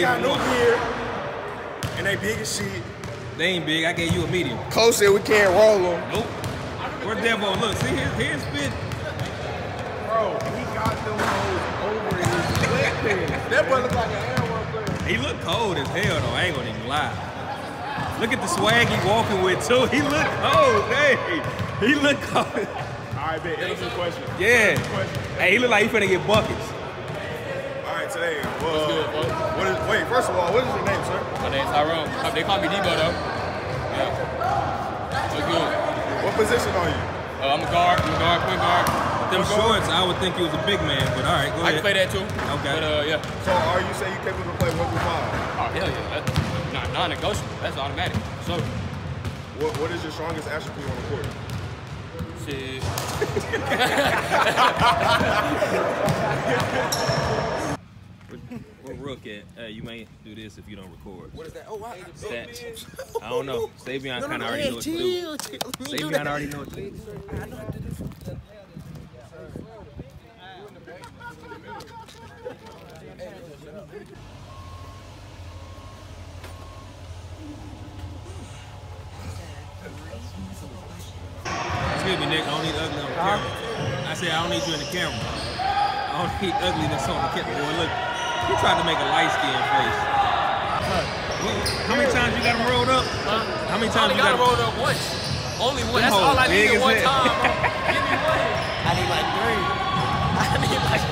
gave got no one. beard, and they big as shit. They ain't big. I gave you a medium. Coach said we can't roll them. Nope. Where's Devo? Look, see his here's spit. Bro, he got them hoes over in his sweatpants. That boy look like an Air One player. He look cold as hell though. I ain't gonna even lie. Look at the swag he walking with too. He look cold. Hey, he look cold. All right, bet. Innocent question. Yeah. Question. Hey, he look like he finna get buckets. All right, today. Uh, what is? Wait, first of all, what is your name, sir? My name's Tyrone. They call me Debo though. Yeah. What's good? What position are you? Uh, I'm a guard. I'm a guard, point guard. Them shorts, I would think he was a big man, but all right, go I can play that too. Okay. But uh, yeah. So, are you say you capable to play one through five? Oh hell yeah. That's not non-negotiable. That's automatic. So What What is your strongest attribute on the court? shit. Where Rook at? Hey, you may do this if you don't record. What is that? Oh, wow. Stats. I don't know. Savion kind of already know what to do. Savion already know what to do. Excuse me, Nick. I don't need ugly on the camera. I said I don't need you in the camera. I don't need ugliness on the camera. Boy, look, he tried to make a light skin face. How many times you got him rolled up? How many times only you got got to him? roll up once. Only one. That's all I big needed one hell. time. Give me one. I need like three. I need like.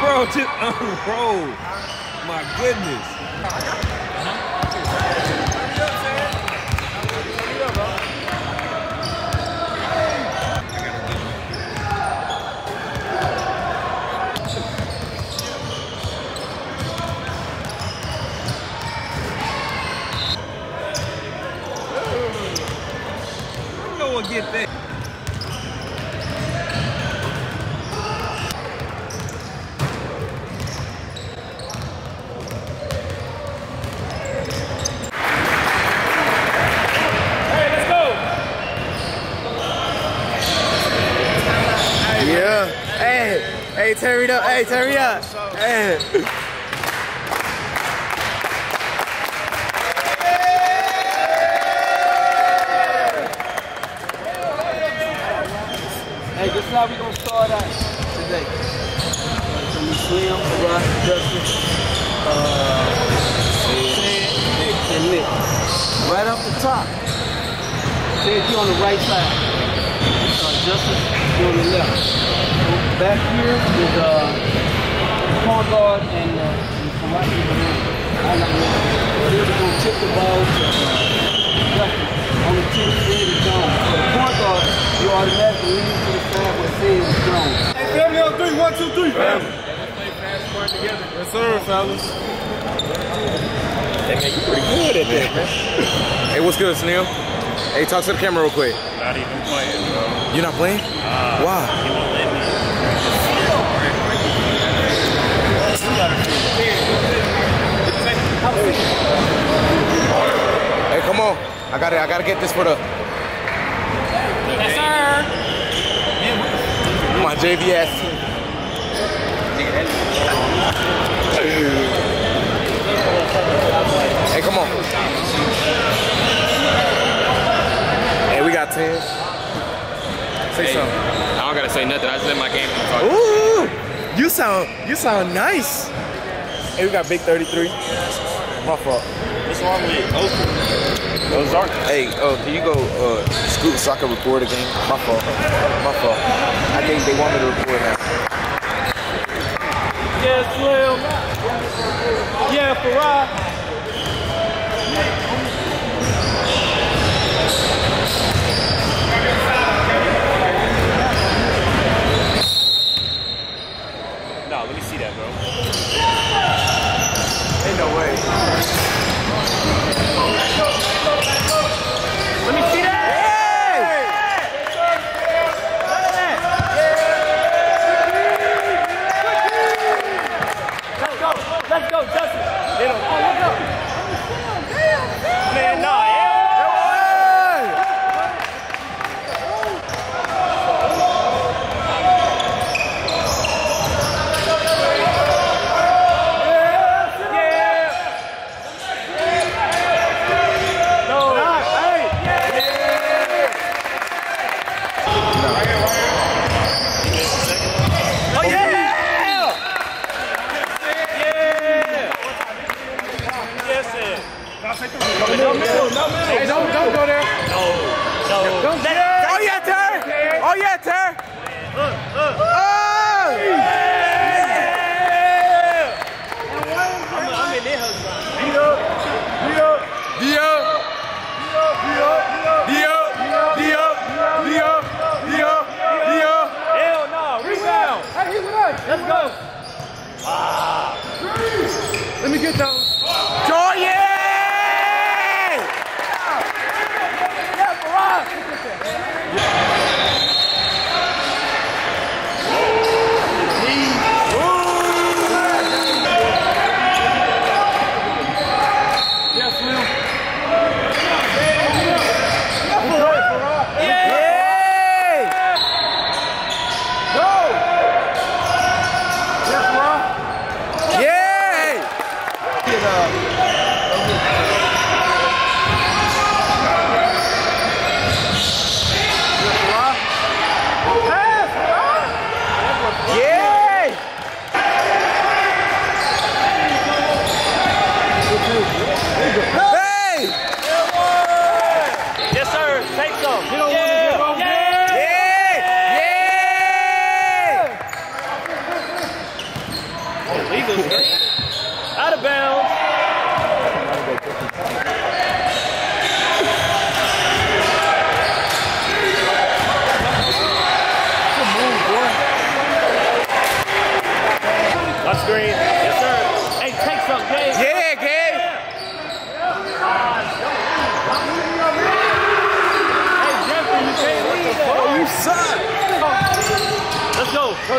Bro, just unroll. My goodness. No one get that. Yeah. Hey, hey, tear it up. Hey, tear it up. Hey. How we gonna start out today. It's gonna Slim, Rock, Justin, uh, and Nick. Right off the top. Sid, you on the right side. Uh, Justin, you on the left. So back here is uh, point guard and uh, Kawhi behind. I that. Here we're gonna tip the ball to uh, Justin. On the two, Sid is gone. So the point guard, you automatically lean to the Sid is gone. Hey, family on three. One, two, three. Family. Yes, sir, fellas. They make you pretty good at that, man. Hey, what's good, Snail? Hey, talk to the camera real quick. Not even playing, bro. You're not playing? Why? He won't let me. Hey, come on. I gotta, I gotta get this for the Yes, sir. My JV ass team. Hey, come on. Hey, we got 10. Say Hey, something. I don't gotta say nothing. I just let my game talk. Ooh, you sound, you sound nice. Hey, we got Big 33. My fault. What's wrong with Oakland? Ozark. Hey, uh, can you go uh, scoot so I can record again? My fault. My fault. I think they want me to record now. Yeah, Slim. Yeah, Farah. No, let me see that, bro. Middle, middle. Hey, don't, don't go there. No, no. Don't, oh yeah, Ter. Oh yeah, Ter. Look.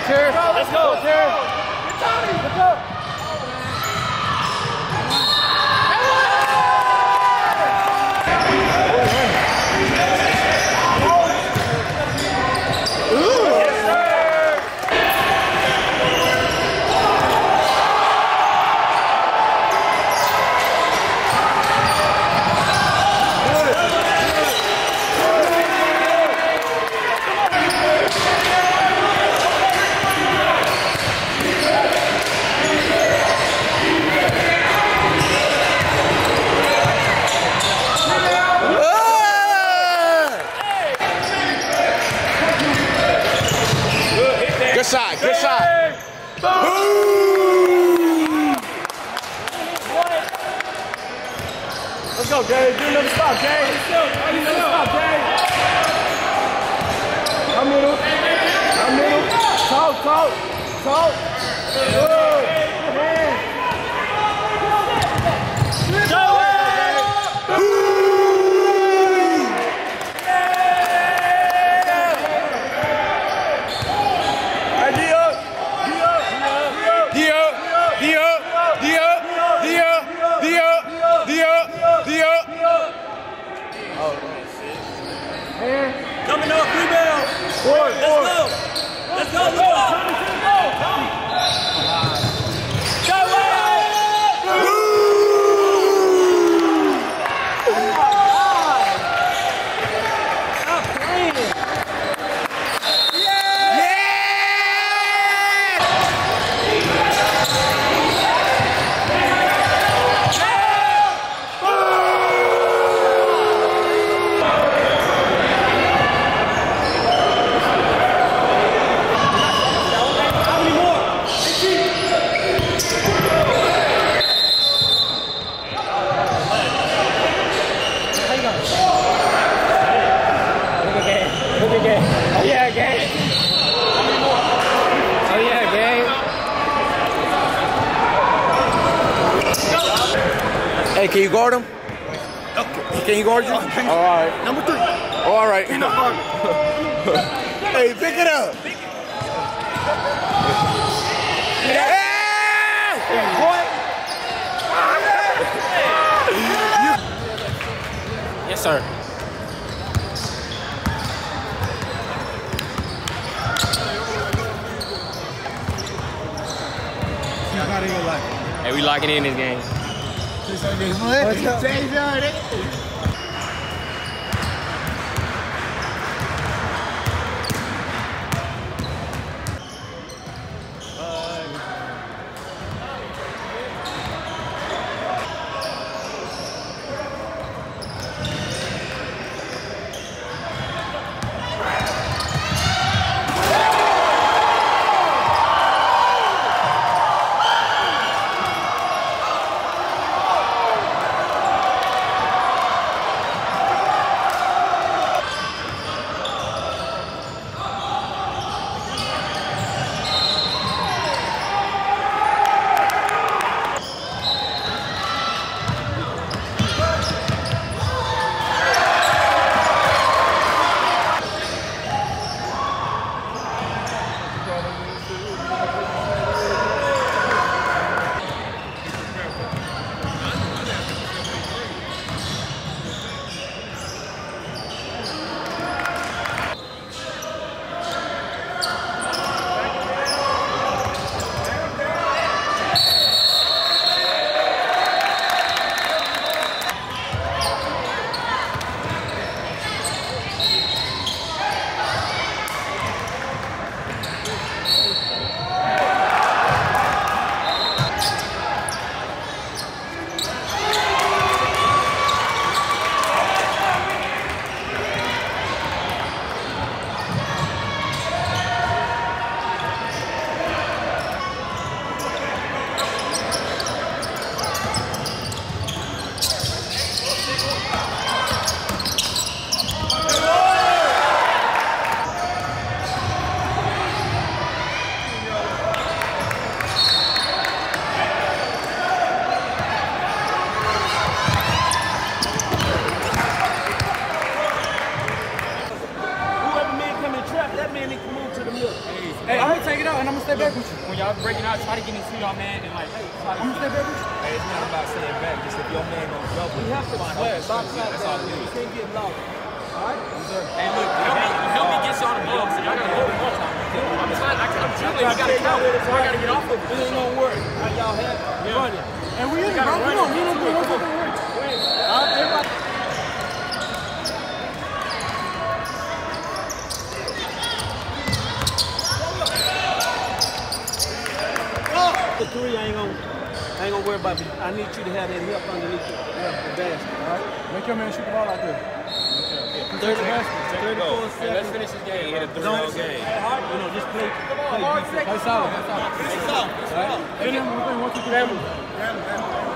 Go. Go. Let's go. Go, Terry. Good shot. Good shot. Let's go, Gabe. Do another stop, Gabe. Do another stop, Gabe. I'm middle. I'm middle. Talk, talk, talk. Good. Good hand. Hey, D-Up. D-Up. D-Up. D up. D up. D up. D up. D up. D up. D up. Coming up, rebound. Let's go. Let's go. Let's go. Tommy. Go, Stop playing. How many more? Look at Gabe. Look. Oh yeah, Gabe. Oh yeah, Gabe. Hey, can you guard him? Okay. Can you guard you? Oh, all right. Number three. Oh, all right. hey, pick it up. Yes, sir. Hey, we locking in this game. To get man and like, hey, try to I'm stay back. Hey, it's not about staying back. Just if your man gonna double, We have to find box out. out That's all that. it We can't get lost. All right. Hey, look, help me, help me get y'all the ball. So y'all gotta hold them up. I'm trying. I, I'm chilling. You gotta count. So I gotta get off of it. It ain't gonna work. How y'all have run it. And we in it, bro. Come on, we don't do what's up. All right, everybody. The three, I ain't gonna, I ain't gonna worry about it. I need you to have that help underneath the, the basket, all right? Make your man shoot the ball out there. 30, 34 Hey, let's finish this He game. hit a three-ball game. You know, just play, play defense. Play solid. Play solid. Hit him. One, two, three.